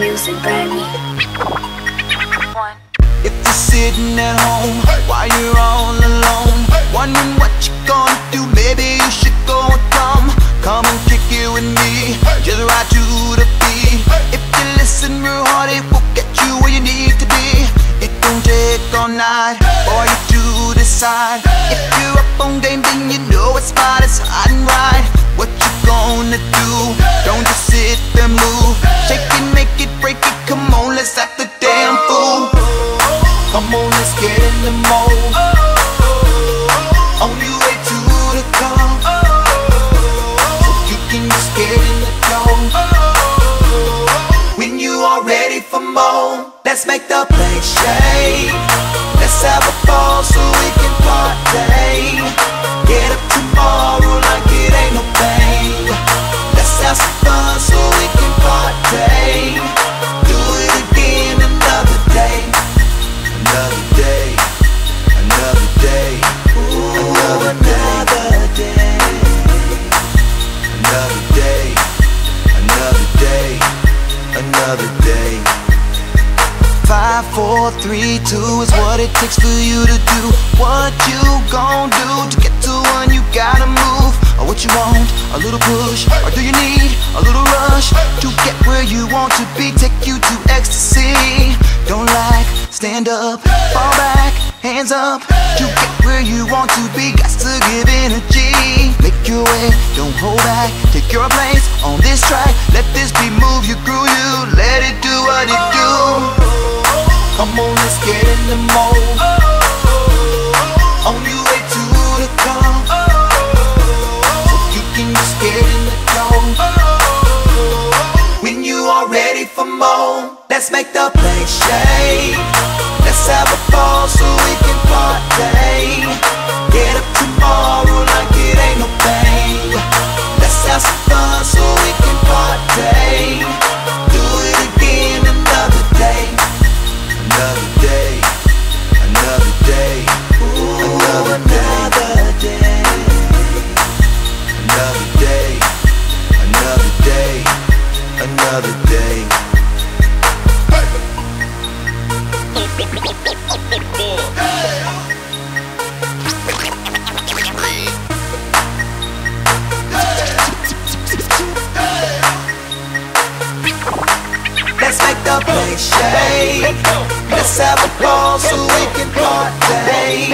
Music, baby. If you're sitting at home while you're all alone, wondering what you're gonna do, maybe you should go decide. If you're up on game, then you know it's spot is hot and right. What you gonna do? Don't just sit there, move. Shake it, make it, break it. Come on, let's act the damn fool. Come on, let's get in the mode. Let's make the place shake. Let's have a ball so we can party. Get up tomorrow Five, four, three, two is what it takes for you to do what you gon' do to get to one. You gotta move. Or what you want, a little push, or do you need a little rush to get where you want to be? Take you to ecstasy. Don't like, stand up, fall back, hands up to get where you want to be. Got to give energy, make your way, don't hold back. Take your place on this track. Let this beat move you, groove you. Let it do get in the. On your way to the come. You can just get in the zone. When you are ready for more, let's make the place shake. Let's have a ball so we can party. day. Let's make the place shake. Let's have a ball so we can party.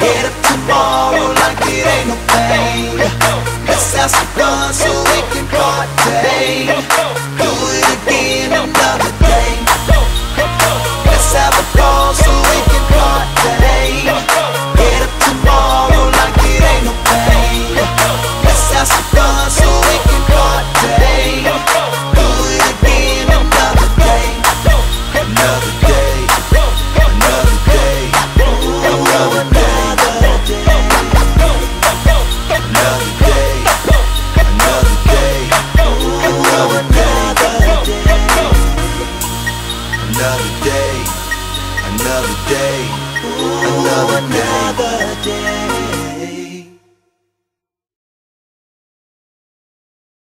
Get up tomorrow like it ain't no pain. Let's have some fun so